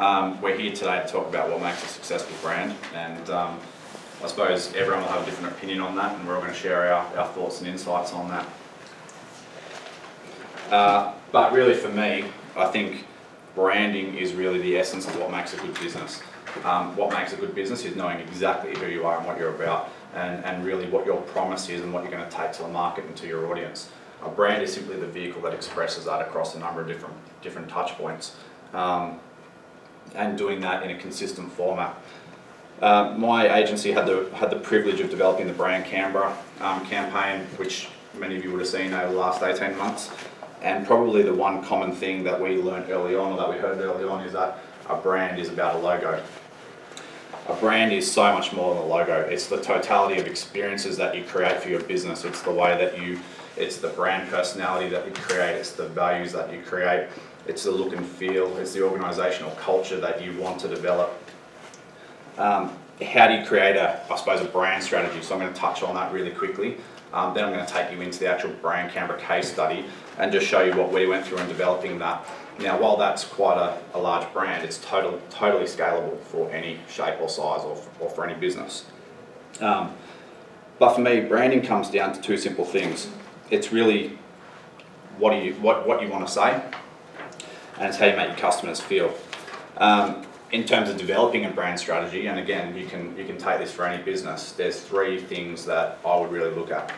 Um, we're here today to talk about what makes a successful brand, and um, I suppose everyone will have a different opinion on that, and we're all going to share our, our thoughts and insights on that. Uh, but really, for me, I think branding is really the essence of what makes a good business. Um, what makes a good business is knowing exactly who you are and what you're about, and, and really what your promise is and what you're going to take to the market and to your audience. A brand is simply the vehicle that expresses that across a number of different different touch points, um, and doing that in a consistent format. Uh, my agency had the had the privilege of developing the brand Canberra um, campaign, which many of you would have seen over the last 18 months. And probably the one common thing that we learned early on, or that we heard early on, is that a brand is about a logo. A brand is so much more than a logo. It's the totality of experiences that you create for your business. It's the way that you it's the brand personality that you create, it's the values that you create, it's the look and feel, it's the organisational culture that you want to develop. Um, how do you create a, I suppose, a brand strategy? So I'm going to touch on that really quickly. Um, then I'm going to take you into the actual brand Canberra case study and just show you what we went through in developing that. Now, while that's quite a, a large brand, it's total, totally scalable for any shape or size or, or for any business. Um, but for me, branding comes down to two simple things it's really what do you what, what you want to say and it's how you make your customers feel. Um, in terms of developing a brand strategy, and again, you can you can take this for any business. There's three things that I would really look at.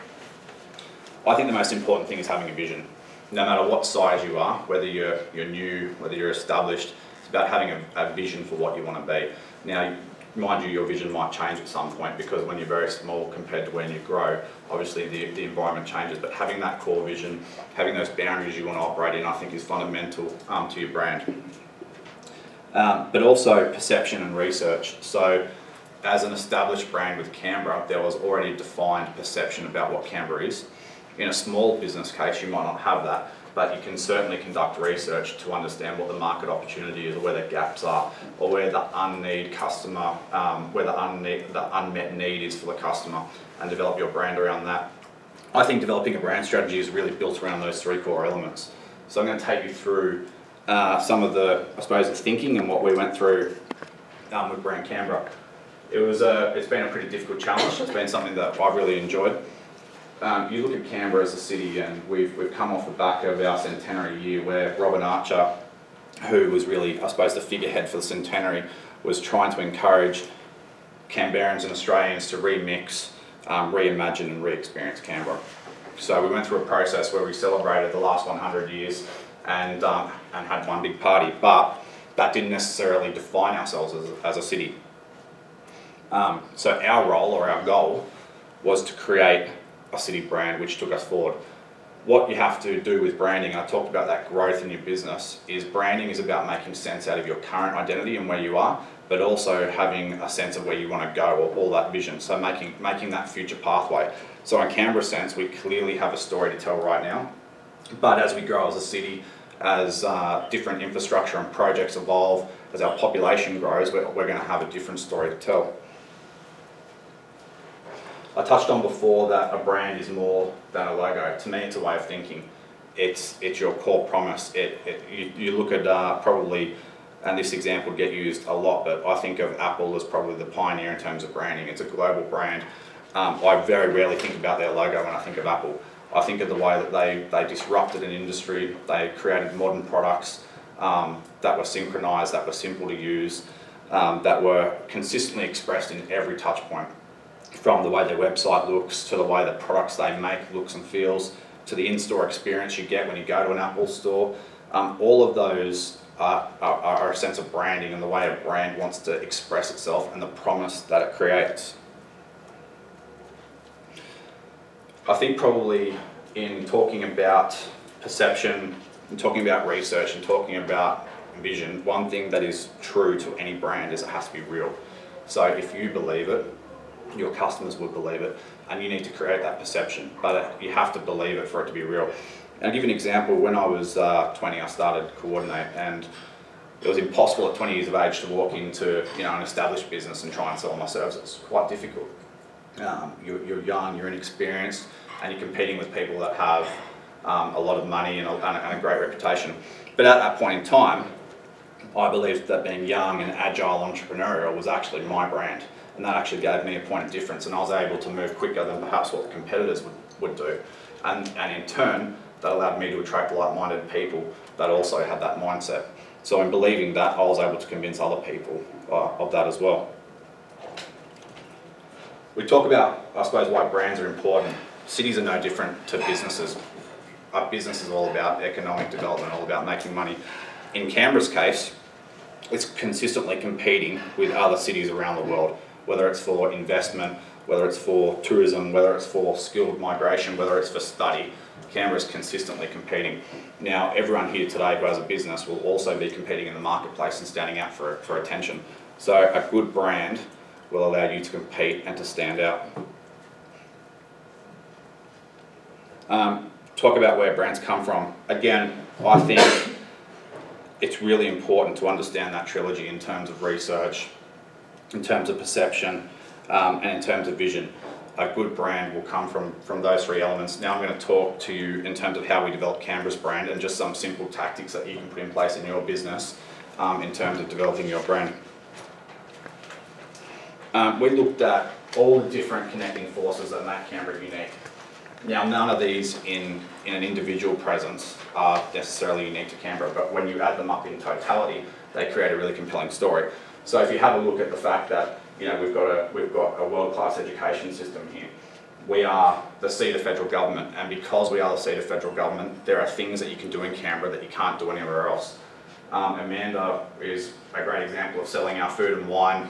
I think the most important thing is having a vision. No matter what size you are, whether you're you're new, whether you're established, it's about having a, a vision for what you want to be. Now, mind you, your vision might change at some point because when you're very small compared to when you grow, obviously the, the environment changes. But having that core vision, having those boundaries you want to operate in, I think is fundamental um, to your brand. Um, but also perception and research. So as an established brand with Canberra, there was already a defined perception about what Canberra is. In a small business case, you might not have that but you can certainly conduct research to understand what the market opportunity is, or where the gaps are, or where the unneed customer, um, where the, unneed, the unmet need is for the customer, and develop your brand around that. I think developing a brand strategy is really built around those three core elements. So I'm going to take you through uh, some of the, I suppose, the thinking and what we went through um, with Brand Canberra. It was a, it's been a pretty difficult challenge. It's been something that I've really enjoyed um, you look at Canberra as a city, and we've, we've come off the back of our centenary year where Robyn Archer, who was really, I suppose, the figurehead for the centenary, was trying to encourage Canberrans and Australians to remix, um, reimagine, and re experience Canberra. So we went through a process where we celebrated the last 100 years and, um, and had one big party, but that didn't necessarily define ourselves as, as a city. Um, so our role or our goal was to create a city brand which took us forward. What you have to do with branding, I talked about that growth in your business, is branding is about making sense out of your current identity and where you are, but also having a sense of where you want to go or all that vision. So making making that future pathway. So in Canberra sense, we clearly have a story to tell right now. But as we grow as a city, as uh, different infrastructure and projects evolve, as our population grows, we're, we're going to have a different story to tell. I touched on before that a brand is more than a logo. To me, it's a way of thinking. It's it's your core promise. It, it you, you look at uh, probably, and this example would get used a lot, but I think of Apple as probably the pioneer in terms of branding. It's a global brand. Um, I very rarely think about their logo when I think of Apple. I think of the way that they, they disrupted an industry, they created modern products um, that were synchronized, that were simple to use, um, that were consistently expressed in every touch point from the way their website looks to the way the products they make looks and feels to the in-store experience you get when you go to an Apple store. Um, all of those are, are, are, a sense of branding and the way a brand wants to express itself and the promise that it creates. I think probably in talking about perception and talking about research and talking about vision, one thing that is true to any brand is it has to be real. So if you believe it, your customers would believe it, and you need to create that perception. But you have to believe it for it to be real. And I'll give you an example. When I was uh, 20, I started Coordinate, and it was impossible at 20 years of age to walk into you know an established business and try and sell my services. Quite difficult. Um, you're, you're, young, you're inexperienced, and you're competing with people that have um, a lot of money and a, and a great reputation. But at that point in time, I believed that being young and agile entrepreneurial was actually my brand. And that actually gave me a point of difference and I was able to move quicker than perhaps what the competitors would, would do. And, and in turn, that allowed me to attract like-minded people that also had that mindset. So in believing that, I was able to convince other people uh, of that as well. We talk about, I suppose, why brands are important. Cities are no different to businesses. Our business is all about economic development, all about making money. In Canberra's case, it's consistently competing with other cities around the world, whether it's for investment, whether it's for tourism, whether it's for skilled migration, whether it's for study. Canberra is consistently competing. Now, everyone here today who has a business will also be competing in the marketplace and standing out for, for attention. So a good brand will allow you to compete and to stand out. Um, talk about where brands come from. Again, I think it's really important to understand that trilogy in terms of research, in terms of perception, um, and in terms of vision. A good brand will come from, from those three elements. Now I'm going to talk to you in terms of how we develop Canberra's brand and just some simple tactics that you can put in place in your business um, in terms of developing your brand. Um, we looked at all the different connecting forces that make Canberra unique. Now, none of these in, in an individual presence are necessarily unique to Canberra, but when you add them up in totality, they create a really compelling story. So if you have a look at the fact that you know, we've got a, we've got a world-class education system here. We are the seat of federal government, and because we are the seat of federal government, there are things that you can do in Canberra that you can't do anywhere else. Um, Amanda is a great example of selling our food and wine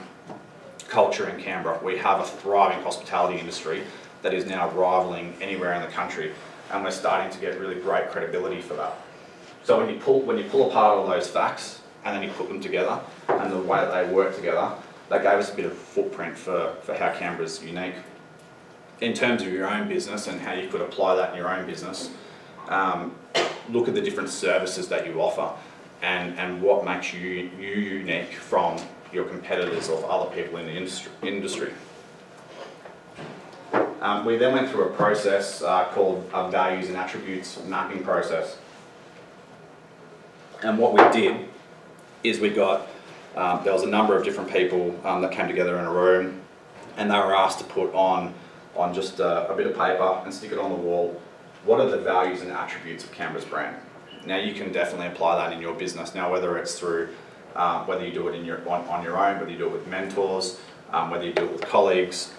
culture in Canberra. We have a thriving hospitality industry that is now rivaling anywhere in the country, and we're starting to get really great credibility for that. So when you pull, when you pull apart all those facts, and then you put them together, and the way that they work together, that gave us a bit of footprint for, for how Canberra's unique. In terms of your own business and how you could apply that in your own business, um, look at the different services that you offer and, and what makes you, you unique from your competitors or other people in the industry. Um, we then went through a process uh, called a values and attributes mapping process. And what we did is we got um, there was a number of different people um, that came together in a room and they were asked to put on, on just a, a, bit of paper and stick it on the wall. What are the values and attributes of Canberra's brand? Now you can definitely apply that in your business. Now whether it's through, um, whether you do it in your, on, on your own, whether you do it with mentors, um, whether you do it with colleagues,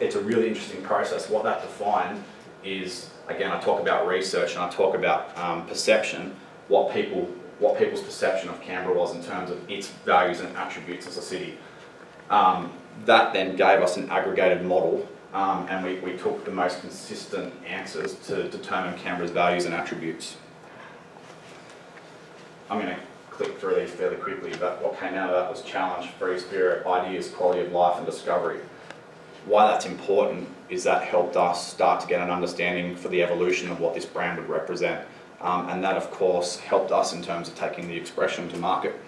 it's a really interesting process. What that defined is, again, I talk about research and I talk about um, perception, what people what people's perception of Canberra was in terms of its values and attributes as a city. Um, that then gave us an aggregated model um, and we, we took the most consistent answers to determine Canberra's values and attributes. I'm going to click through these fairly quickly, but what came out of that was challenge, free spirit, ideas, quality of life and discovery. Why that's important is that helped us start to get an understanding for the evolution of what this brand would represent. Um, and that of course helped us in terms of taking the expression to market.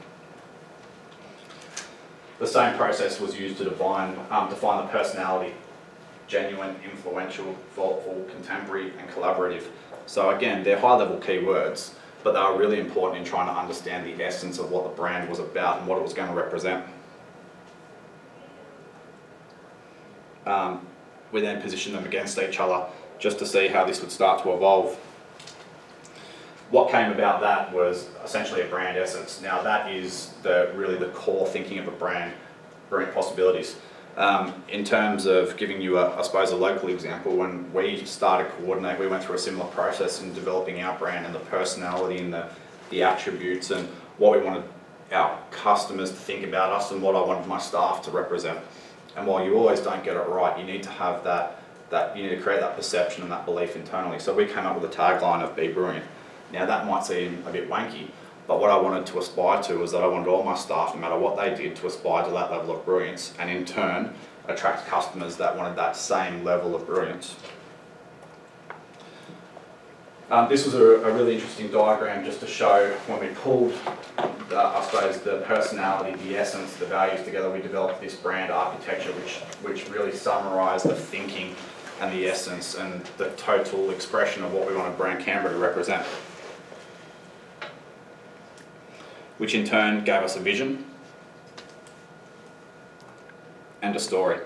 The same process was used to define, um, define the personality, genuine, influential, thoughtful, contemporary and collaborative. So again, they're high level keywords, but they are really important in trying to understand the essence of what the brand was about and what it was going to represent. Um, we then positioned them against each other just to see how this would start to evolve what came about that was essentially a brand essence. Now that is the really the core thinking of a brand, brand possibilities. Um, in terms of giving you, a, I suppose, a local example, when we started Coordinate, we went through a similar process in developing our brand and the personality and the, the attributes and what we wanted our customers to think about us and what I wanted my staff to represent. And while you always don't get it right, you need to have that, that you need to create that perception and that belief internally. So we came up with a tagline of Be Brilliant. Now that might seem a bit wanky, but what I wanted to aspire to was that I wanted all my staff, no matter what they did, to aspire to that level of brilliance and in turn attract customers that wanted that same level of brilliance. Um, this was a, a, really interesting diagram just to show when we pulled, the, I suppose, the personality, the essence, the values together, we developed this brand architecture which, which really summarised the thinking and the essence and the total expression of what we wanted brand Canberra to represent. which in turn gave us a vision and a story.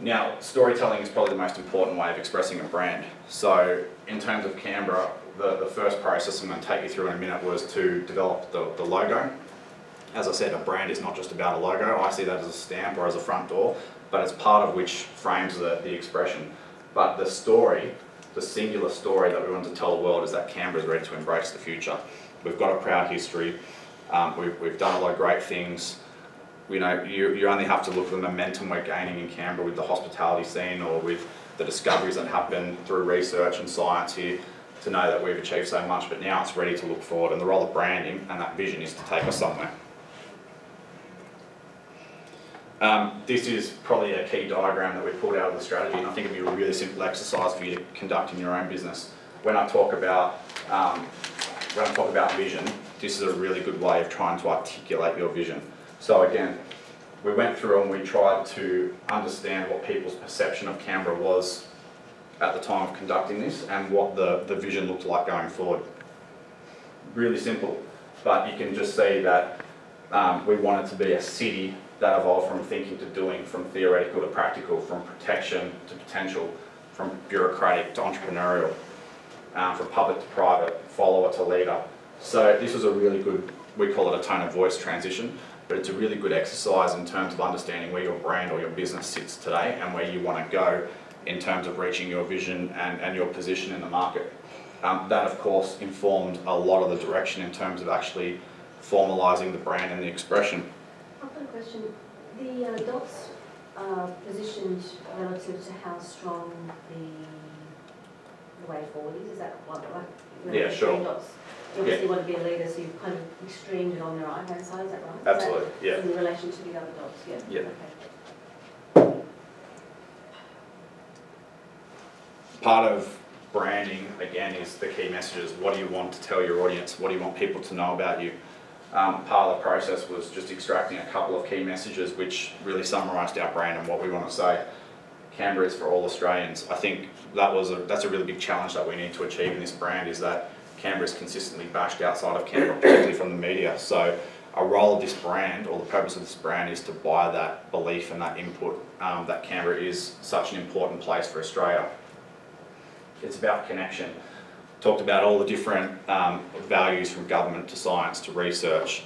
Now, storytelling is probably the most important way of expressing a brand. So, in terms of Canberra, the, the first process I'm going to take you through in a minute was to develop the, the logo. As I said, a brand is not just about a logo. I see that as a stamp or as a front door, but it's part of which frames the, the expression. But the story, the singular story that we want to tell the world is that Canberra is ready to embrace the future. We've got a proud history. Um, we've, we've done a lot of great things you know, you, you only have to look at the momentum we're gaining in Canberra with the hospitality scene or with the discoveries that happen through research and science here to know that we've achieved so much, but now it's ready to look forward and the role of branding and that vision is to take us somewhere. Um, this is probably a key diagram that we pulled out of the strategy and I think it'd be a really simple exercise for you to conduct in your own business. When I talk about, um, when I talk about vision, this is a really good way of trying to articulate your vision. So again, we went through and we tried to understand what people's perception of Canberra was at the time of conducting this and what the, the vision looked like going forward. Really simple, but you can just see that um, we wanted to be a city that evolved from thinking to doing, from theoretical to practical, from protection to potential, from bureaucratic to entrepreneurial, um, from public to private, follower to leader. So this was a really good, we call it a tone of voice transition but it's a really good exercise in terms of understanding where your brand or your business sits today and where you want to go in terms of reaching your vision and, and your position in the market. Um, that, of course, informed a lot of the direction in terms of actually formalising the brand and the expression. I've got a question. The uh, dots are positioned relative to how strong the, the way forward is. Is that what, like? Yeah, sure. Dots you obviously want to be a leader, so you've kind of extremed it on the right hand side, is that right? Absolutely, yeah. In relation to the other dogs, yeah? Yeah. Okay. Part of branding, again, is the key messages. What do you want to tell your audience? What do you want people to know about you? Um, part of the process was just extracting a couple of key messages which really summarised our brand and what we want to say. Canberra is for all Australians. I think that was a, that's a really big challenge that we need to achieve in this brand is that Canberra is consistently bashed outside of Canberra, particularly from the media. So a role of this brand, or the purpose of this brand, is to buy that belief and that input um, that Canberra is such an important place for Australia. It's about connection. Talked about all the different um, values from government to science to research.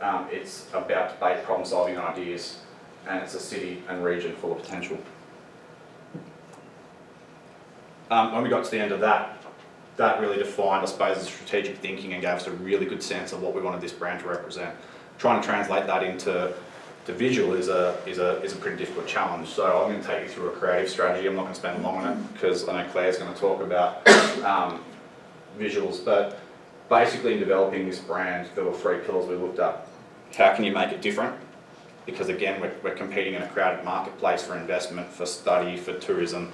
Um, it's about debate, problem solving ideas, and it's a city and region full of potential. Um, when we got to the end of that, that really defined, I suppose, the strategic thinking and gave us a really good sense of what we wanted this brand to represent. Trying to translate that into to visual is a, is, a, is a pretty difficult challenge. So I'm going to take you through a creative strategy. I'm not going to spend long on it because I know Claire's going to talk about um, visuals. But basically in developing this brand, there were three pillars we looked at. How can you make it different? Because again, we're, we're competing in a crowded marketplace for investment, for study, for tourism.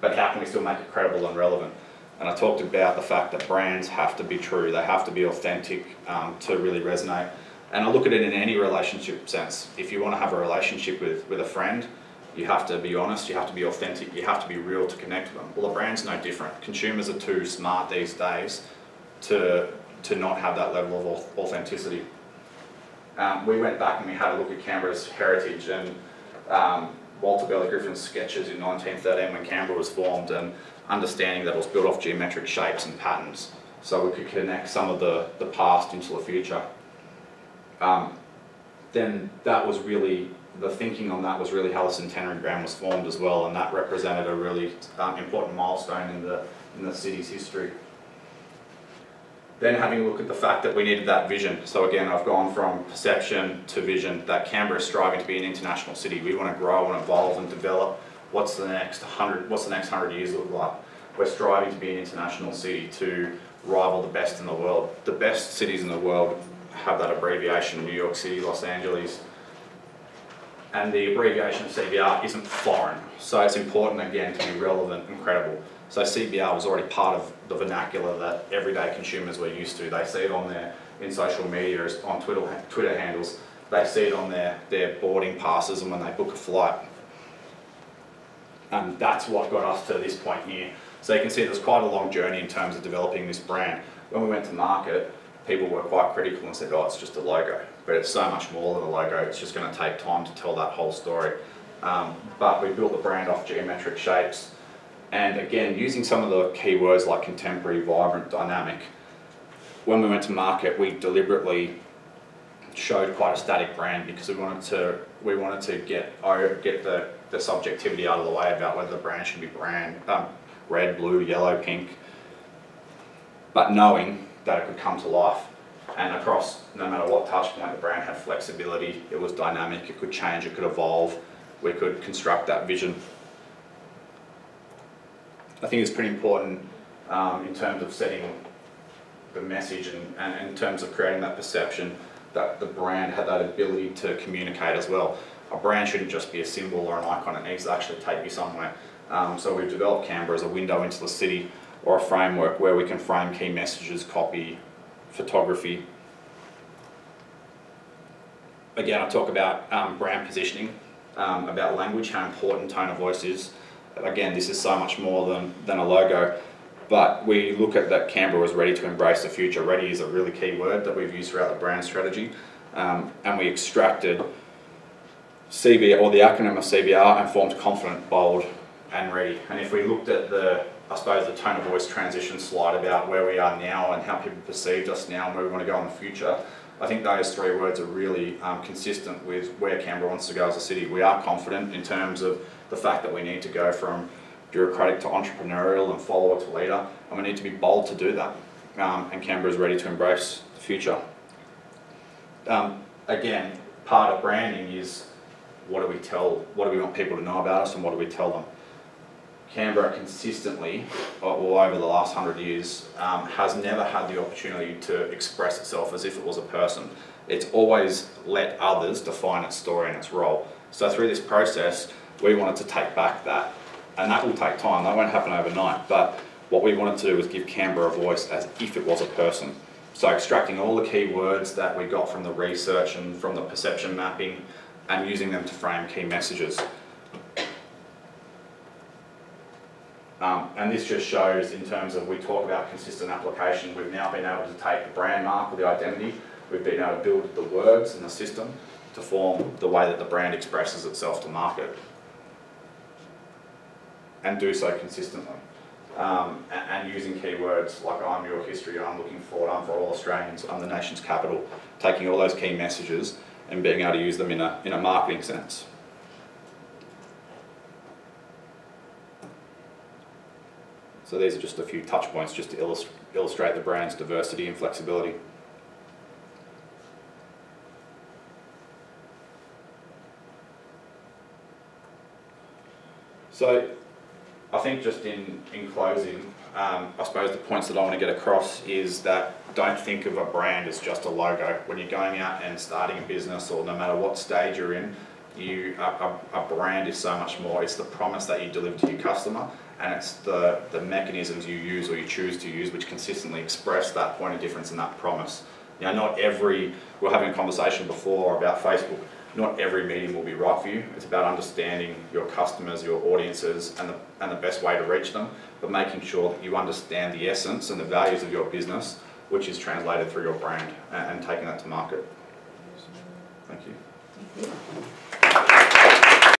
But how can we still make it credible and relevant? And I talked about the fact that brands have to be true, they have to be authentic um, to really resonate. And I look at it in any relationship sense. If you want to have a relationship with, with a friend, you have to be honest, you have to be authentic, you have to be real to connect with them. Well, a brand's no different. Consumers are too smart these days to, to not have that level of authenticity. Um, we went back and we had a look at Canberra's heritage and um, Walter Burley Griffin's sketches in 1913 when Canberra was formed and understanding that it was built off geometric shapes and patterns so we could connect some of the, the past into the future. Um, then that was really, the thinking on that was really how the centenary ground was formed as well and that represented a really um, important milestone in the, in the city's history. Then having a look at the fact that we needed that vision. So again, I've gone from perception to vision that Canberra is striving to be an international city. We want to grow and evolve and develop what's the next 100, what's the next 100 years look like? We're striving to be an international city to rival the best in the world. The best cities in the world have that abbreviation, New York City, Los Angeles, and the abbreviation of CBR isn't foreign. So it's important again to be relevant and credible. So CBR was already part of the vernacular that everyday consumers were used to. They see it on their in social media, on Twitter, Twitter handles. They see it on their, their boarding passes and when they book a flight. And that's what got us to this point here. So you can see there's quite a long journey in terms of developing this brand. when we went to market, people were quite critical and said, oh, it's just a logo. But it's so much more than a logo, it's just going to take time to tell that whole story. Um, but we built the brand off geometric shapes, and again, using some of the keywords like contemporary, vibrant, dynamic, when we went to market, we deliberately showed quite a static brand because we wanted to we wanted to get oh, get the, the subjectivity out of the way about whether the brand should be brand um, red, blue, yellow, pink, but knowing that it could come to life. And across no matter what touch point, the brand had flexibility. It was dynamic. It could change. It could evolve. We could construct that vision. I think it's pretty important um, in terms of setting the message and, and in terms of creating that perception that the brand had that ability to communicate as well. A brand shouldn't just be a symbol or an icon, it needs to actually take you somewhere. Um, so we've developed Canberra as a window into the city or a framework where we can frame key messages, copy, photography. Again, I talk about um, brand positioning, um, about language, how important tone of voice is. Again, this is so much more than, than a logo. But we look at that Canberra was ready to embrace the future. Ready is a really key word that we've used throughout the brand strategy. Um, and we extracted CBR, or the acronym of CBR, and formed confident, bold, and ready. And if we looked at the, I suppose, the tone of voice transition slide about where we are now and how people perceived us now and where we want to go in the future, I think those three words are really um, consistent with where Canberra wants to go as a city. We are confident in terms of the fact that we need to go from bureaucratic to entrepreneurial and follower to leader, and we need to be bold to do that. Um, and Canberra is ready to embrace the future. Um, again, part of branding is what do we tell, what do we want people to know about us and what do we tell them? Canberra consistently, all over the last hundred years, um, has never had the opportunity to express itself as if it was a person. It's always let others define its story and its role. So through this process, we wanted to take back that and that will take time, that won't happen overnight, but what we wanted to do was give Canberra a voice as if it was a person. So extracting all the key words that we got from the research and from the perception mapping and using them to frame key messages. Um, and this just shows in terms of we talk about consistent application, we've now been able to take the brand mark or the identity, we've been able to build the words and the system to form the way that the brand expresses itself to market and do so consistently. Um, and, and, using keywords like I'm your history, I'm looking forward, I'm for all Australians, I'm the nation's capital, taking all those key messages and being able to use them in a, in a marketing sense. So these are just a few touch points just to illust illustrate the brand's diversity and flexibility. So I think just in, in closing, um, I suppose the points that I want to get across is that don't think of a brand as just a logo. When you're going out and starting a business or no matter what stage you're in, you a, a, a brand is so much more. It's the promise that you deliver to your customer and it's the, the mechanisms you use or you choose to use which consistently express that point of difference and that promise. Know, not every, we are having a conversation before about Facebook, not every medium will be right for you. It's about understanding your customers, your audiences, and the, and the best way to reach them, but making sure that you understand the essence and the values of your business, which is translated through your brand, and, and taking that to market. Thank you. Thank you.